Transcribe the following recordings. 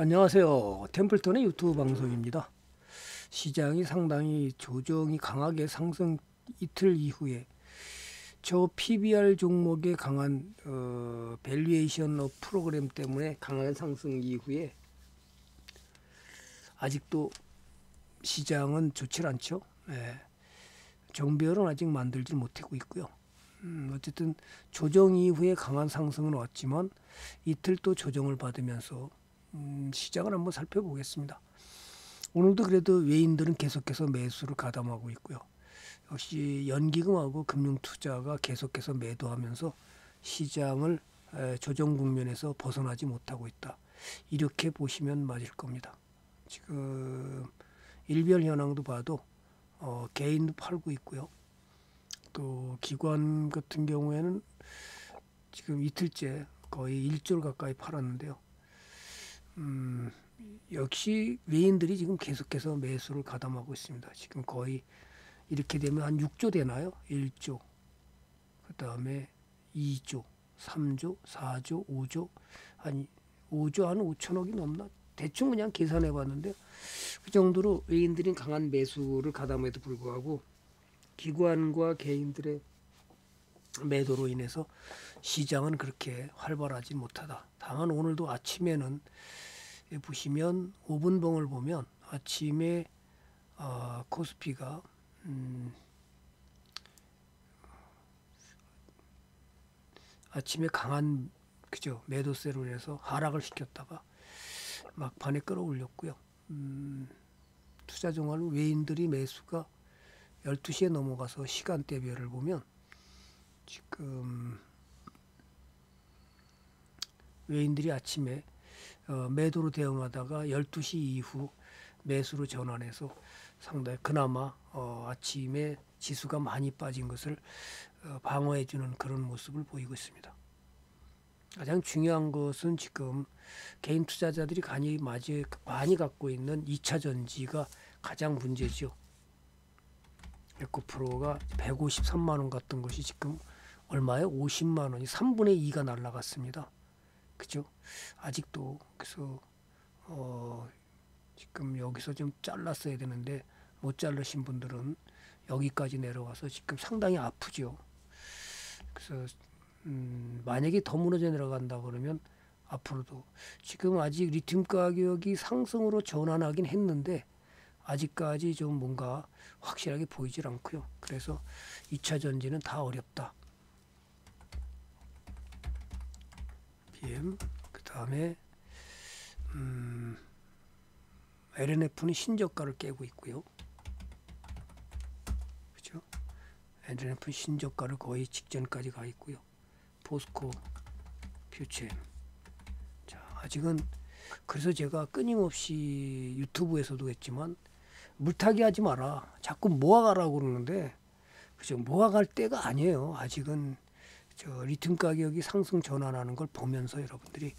안녕하세요. 템플턴의 유튜브 방송입니다. 시장이 상당히 조정이 강하게 상승 이틀 이후에 저 PBR 종목의 강한 어, valuation up 프로그램 때문에 강한 상승 이후에 아직도 시장은 좋질 않죠. 네. 정배열은 아직 만들지 못하고 있고요. 음, 어쨌든 조정 이후에 강한 상승은 왔지만 이틀 또 조정을 받으면서 음, 시장을 한번 살펴보겠습니다. 오늘도 그래도 외인들은 계속해서 매수를 가담하고 있고요. 역시 연기금하고 금융투자가 계속해서 매도하면서 시장을 조정 국면에서 벗어나지 못하고 있다. 이렇게 보시면 맞을 겁니다. 지금 일별 현황도 봐도 어, 개인도 팔고 있고요. 또 기관 같은 경우에는 지금 이틀째 거의 1조를 가까이 팔았는데요. 음, 역시 외인들이 지금 계속해서 매수를 가담하고 있습니다. 지금 거의 이렇게 되면 한 6조 되나요? 1조. 그 다음에 2조, 3조, 4조, 5조, 한 5조 한 5천억이 넘나? 대충 그냥 계산해 봤는데 그 정도로 외인들이 강한 매수를 가담에도 불구하고 기관과 개인들의 매도로 인해서 시장은 그렇게 활발하지 못하다. 다만 오늘도 아침에는 보시면 5분봉을 보면 아침에 어, 코스피가 음, 아침에 강한 그죠 매도세로 인해서 하락을 시켰다가 막판에 끌어올렸고요. 음, 투자 종합 외인들이 매수가 12시에 넘어가서 시간대별을 보면 지금 외인들이 아침에 어, 매도로 대응하다가 12시 이후 매수로 전환해서 상당히 그나마 어, 아침에 지수가 많이 빠진 것을 어, 방어해주는 그런 모습을 보이고 있습니다. 가장 중요한 것은 지금 개인 투자자들이 많이 많이 갖고 있는 2차 전지가 가장 문제죠. 에코프로가 153만 원 같은 것이 지금 얼마에 50만 원이 3분의 2가 날라갔습니다. 그죠? 아직도 그래서 어 지금 여기서 좀 잘랐어야 되는데 못 자르신 분들은 여기까지 내려와서 지금 상당히 아프죠. 그래서 음 만약에 더 무너져 내려간다 그러면 앞으로도 지금 아직 리튬 가격이 상승으로 전환하긴 했는데 아직까지 좀 뭔가 확실하게 보이질 않고요. 그래서 2차 전지는 다 어렵다. BM 그 다음에 음, LNF는 신저가를 깨고 있고요. 그죠? LNF는 신저가를 거의 직전까지 가 있고요. 포스코, 퓨처엠. 자, 아직은 그래서 제가 끊임없이 유튜브에서도 했지만 물타기 하지 마라. 자꾸 모아가라고 그러는데 그죠? 모아갈 때가 아니에요. 아직은 저 리튬 가격이 상승 전환하는 걸 보면서 여러분들이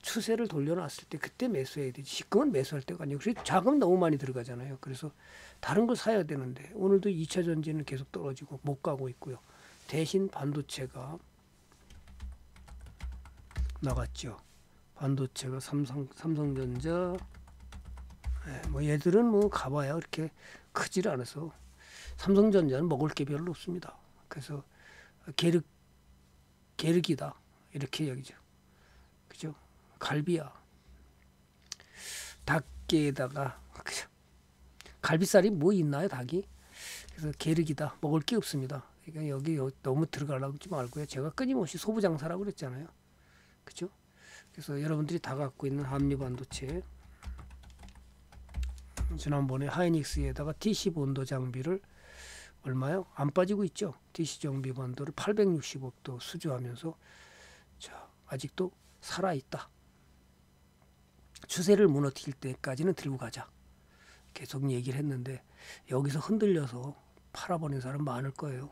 추세를 돌려놨을 때 그때 매수해야 되지. 지금은 매수할 때가 아니고 그래서 자금 너무 많이 들어가잖아요. 그래서 다른 걸 사야 되는데 오늘도 2차 전지는 계속 떨어지고 못 가고 있고요. 대신 반도체가 나갔죠. 반도체가 삼성 삼성전자 네, 뭐 얘들은 뭐 가봐야 그렇게 크질 않아서 삼성전자는 먹을 게 별로 없습니다. 그래서 계륵 계륵이다 이렇게 여기죠. 그죠? 갈비야. 닭게에다가 그죠? 갈비살이 뭐 있나요, 닭이? 그래서 계륵이다. 먹을 게 없습니다. 그러니까 여기 너무 들어가려고 하지 말고요. 제가 끊임없이 소부장사라고 그랬잖아요. 그죠? 그래서 여러분들이 다 갖고 있는 한미 반도체 지난번에 하이닉스에다가 TC 본도 장비를 얼마요? 안 빠지고 있죠. DC 정비 반도를 860억도 수주하면서 자, 아직도 살아 있다. 추세를 무너뜨릴 때까지는 들고 가자. 계속 얘기를 했는데 여기서 흔들려서 팔아버린 사람 많을 거예요.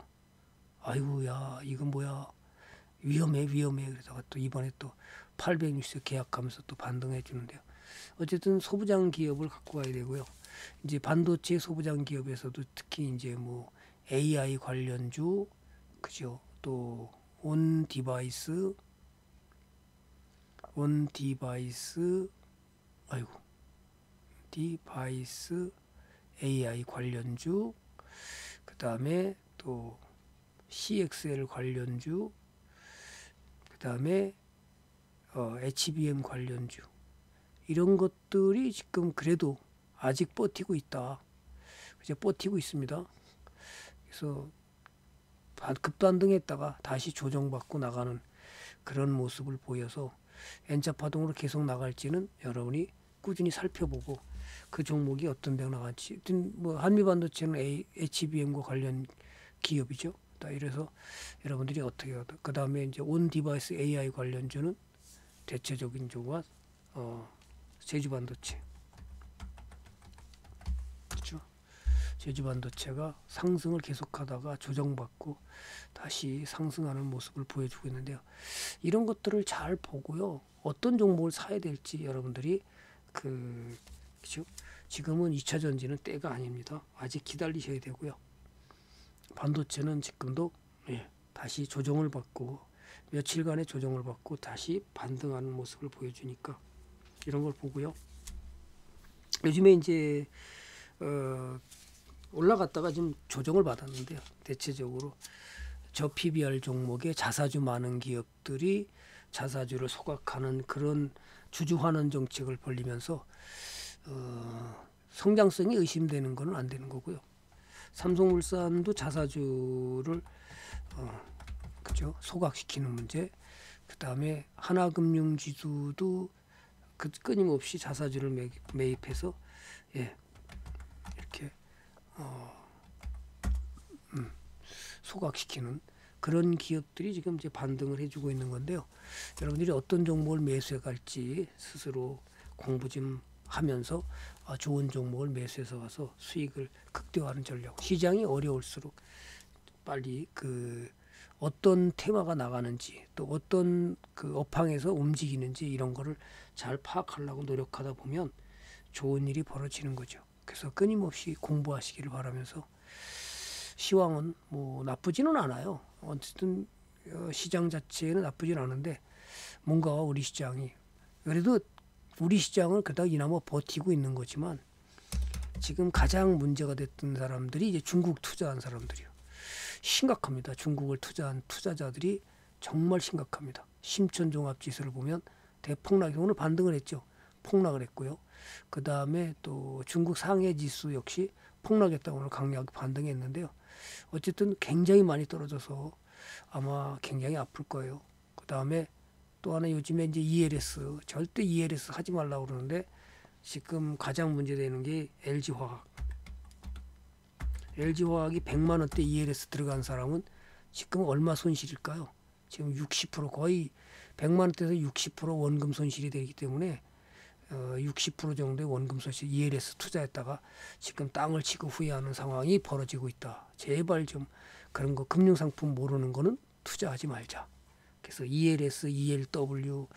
아이고야 이건 뭐야 위험해 위험해 그러다가 또 이번에 또 860억 계약하면서 또 반등해 주는데요. 어쨌든 소부장 기업을 갖고 가야 되고요. 이제 반도체 소부장 기업에서도 특히 이제 뭐 AI 관련주 그죠? 또 on device on device 아이고 device AI 관련주 그 다음에 또 CXL 관련주 그 다음에 어, HBM 관련주 이런 것들이 지금 그래도 아직 버티고 있다. 이제 버티고 있습니다. 그래서 급반등했다가 다시 조정받고 나가는 그런 모습을 보여서 N자 파동으로 계속 나갈지는 여러분이 꾸준히 살펴보고 그 종목이 어떤 나갈지 뭐 한미 반도체는 A, HBM과 관련 기업이죠. 이래서 여러분들이 어떻게. 그 다음에 이제 on device AI 관련주는 대체적인 조가 어, 제주 반도체 제주 반도체가 상승을 계속하다가 조정받고 다시 상승하는 모습을 보여주고 있는데요. 이런 것들을 잘 보고요. 어떤 종목을 사야 될지 여러분들이 그 그죠? 지금은 2차 전지는 때가 아닙니다. 아직 기다리셔야 되고요. 반도체는 지금도 예, 다시 조정을 받고 며칠간의 조정을 받고 다시 반등하는 모습을 보여주니까 이런 걸 보고요. 요즘에 이제 어, 올라갔다가 좀 조정을 받았는데요. 대체적으로 저 PBR 종목에 자사주 많은 기업들이 자사주를 소각하는 그런 주주환원 정책을 벌리면서 어, 성장성이 의심되는 것은 안 되는 거고요. 삼성물산도 자사주를 어, 그죠 소각시키는 문제. 그 다음에 하나금융지주도 그 끊임없이 자사주를 매입, 매입해서 예 어, 음, 소각시키는 그런 기업들이 지금 이제 반등을 해주고 있는 건데요. 여러분들이 어떤 종목을 매수해 갈지 스스로 공부 좀 하면서 아, 좋은 종목을 매수해서 가서 수익을 극대화하는 전략. 시장이 어려울수록 빨리 그 어떤 테마가 나가는지 또 어떤 그 업황에서 움직이는지 이런 거를 잘 파악하려고 노력하다 보면 좋은 일이 벌어지는 거죠. 그래서 끊임없이 공부하시기를 바라면서 시황은 뭐 나쁘지는 않아요. 어쨌든 어, 시장 자체는 나쁘진 않은데 뭔가 우리 시장이 그래도 우리 시장은 그닥 이나마 버티고 있는 거지만 지금 가장 문제가 됐던 사람들이 이제 중국 투자한 사람들이요. 심각합니다. 중국을 투자한 투자자들이 정말 심각합니다. 심천종합지수를 보면 대폭락 오늘 반등을 했죠. 폭락을 했고요. 그 다음에 또 중국 상해 지수 역시 폭락했다 오늘 강력 반등했는데요. 어쨌든 굉장히 많이 떨어져서 아마 굉장히 아플 거예요. 그 다음에 또 하나 요즘에 이제 ELS 절대 ELS 하지 말라고 그러는데 지금 가장 문제되는 게 LG 화학. LG 화학이 100만 원대 ELS 들어간 사람은 지금 얼마 손실일까요? 지금 60% 거의 100만 원대에서 60% 원금 손실이 되기 때문에 어, 60% 정도의 원금 손실 ELS 투자했다가 지금 땅을 치고 후회하는 상황이 벌어지고 있다. 제발 좀 그런 거 금융상품 모르는 거는 투자하지 말자. 그래서 ELS, ELW,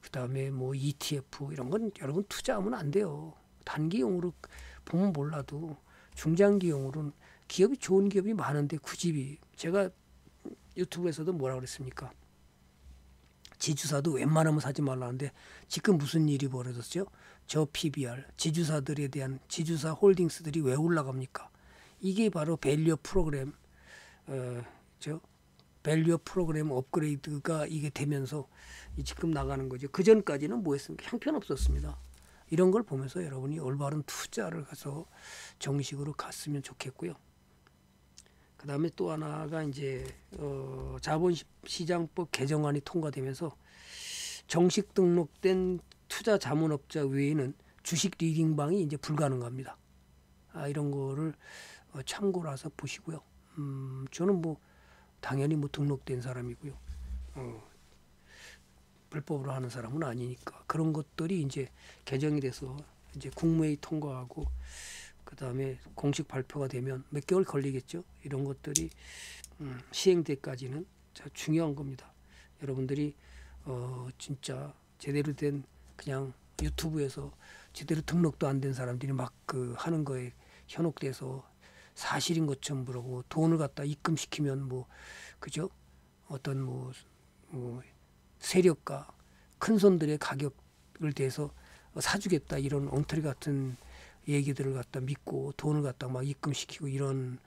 그 다음에 뭐 ETF 이런 건 여러분 투자하면 안 돼요. 단기용으로 보면 몰라도 중장기용으로는 기업이 좋은 기업이 많은데 굳이 제가 유튜브에서도 뭐라 그랬습니까? 지주사도 웬만하면 사지 말라는데 지금 무슨 일이 벌어졌죠? 저 PBR 지주사들에 대한 지주사 홀딩스들이 왜 올라갑니까? 이게 바로 value 프로그램 어, 저 value 프로그램 업그레이드가 이게 되면서 지금 나가는 거죠. 그 전까지는 뭐 했습니까? 형편없었습니다. 이런 걸 보면서 여러분이 올바른 투자를 가서 정식으로 갔으면 좋겠고요. 그 다음에 또 하나가 이제 어, 자본시장법 개정안이 통과되면서 정식 등록된 투자 자문업자 외에는 주식 리딩방이 이제 불가능합니다. 아, 이런 거를 어, 참고로 해서 보시고요. 음, 저는 뭐 당연히 뭐 등록된 사람이고요. 어, 불법으로 하는 사람은 아니니까 그런 것들이 이제 개정이 돼서 이제 국무회의 통과하고 그 다음에 공식 발표가 되면 몇 개월 걸리겠죠. 이런 것들이 음, 시행 때까지는 자 중요한 겁니다. 여러분들이 어, 진짜 제대로 된 그냥 유튜브에서 제대로 등록도 안 된 사람들이 막 그 하는 거에 현혹돼서 사실인 것처럼 물어고 돈을 갖다 입금시키면 뭐 그죠? 어떤 뭐, 뭐 세력과 큰 손들의 가격을 대서 사주겠다 이런 엉터리 같은 얘기들을 갖다 믿고 돈을 갖다 막 입금시키고 이런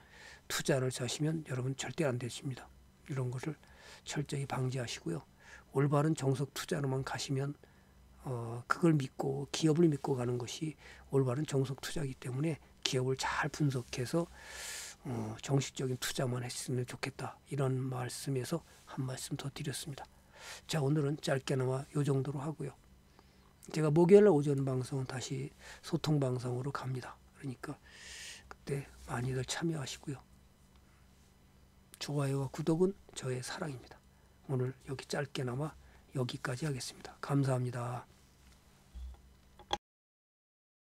투자를 하시면 여러분 절대 안 되십니다. 이런 것을 철저히 방지하시고요. 올바른 정석 투자로만 가시면 어, 그걸 믿고 기업을 믿고 가는 것이 올바른 정석 투자이기 때문에 기업을 잘 분석해서 어, 정식적인 투자만 했으면 좋겠다 이런 말씀에서 한 말씀 더 드렸습니다. 자 오늘은 짧게나마 요 정도로 하고요. 제가 목요일 오전 방송은 다시 소통 방송으로 갑니다. 그러니까 그때 많이들 참여하시고요. 좋아요와 구독은 저의 사랑입니다. 오늘 여기 짧게나마 여기까지 하겠습니다. 감사합니다.